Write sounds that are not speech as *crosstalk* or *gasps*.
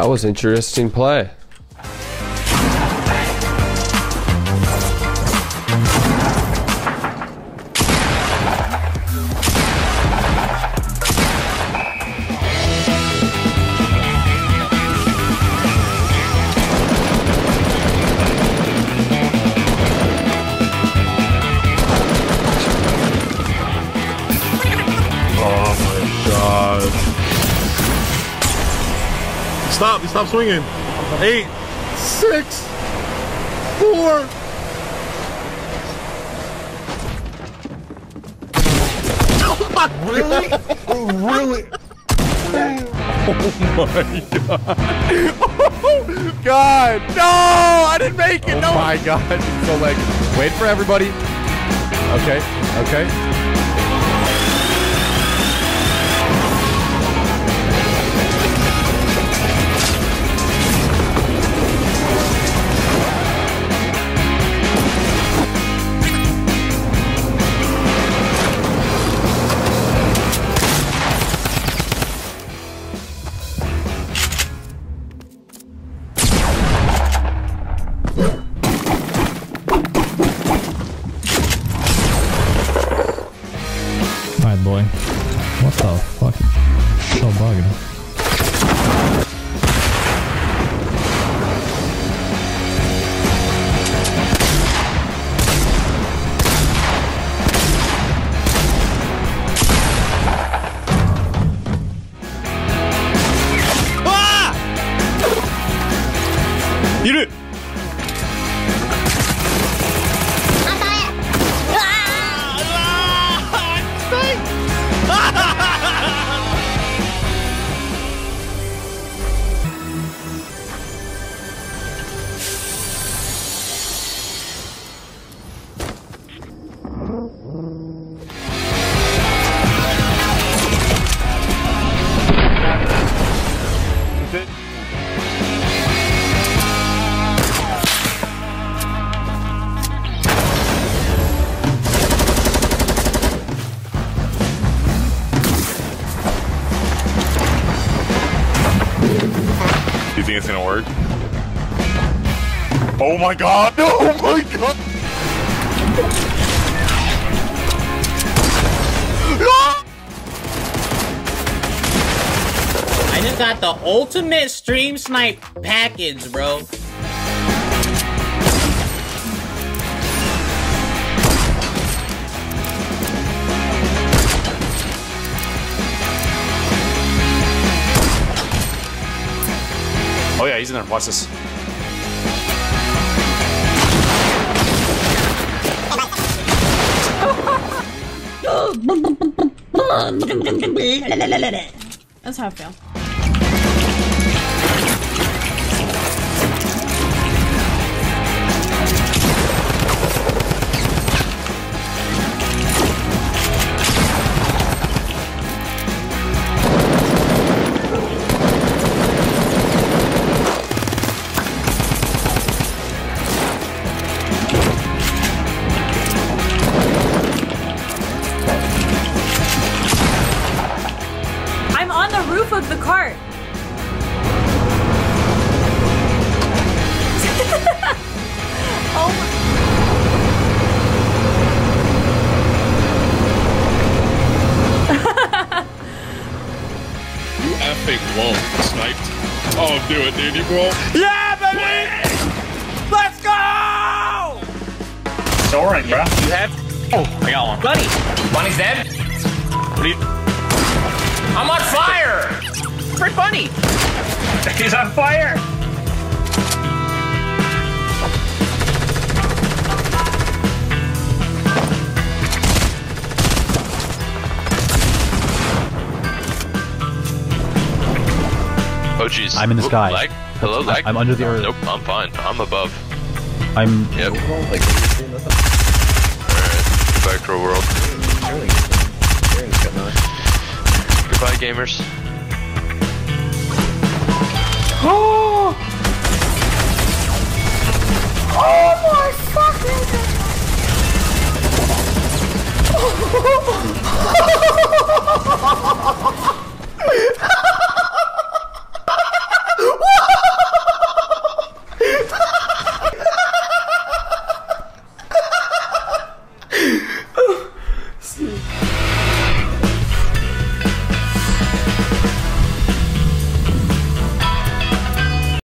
That was interesting play. Stop, stop swinging. Eight, six, four. Oh my really? really? *laughs* Oh my god. Oh *laughs* god. No! I didn't make it. Oh no. my god. So like, wait for everybody. Okay, okay. The Oh my god! *laughs* Oh my god! I just got the ultimate stream snipe package, bro. Oh yeah, he's in there. Watch this. That's how I feel. Do it, dude. You will. Yeah, baby! Let's go! Soaring, bro. You have Oh, I got one. Buddy! Bunny's dead. What do you? I'm on fire. Pretty funny! He's on fire. jeez. I'm in the sky. Hello. I'm under the earth. Nope, I'm fine. I'm above. I'm. Yep. Alright, back to our world. Goodbye, gamers. *gasps* *gasps* Oh!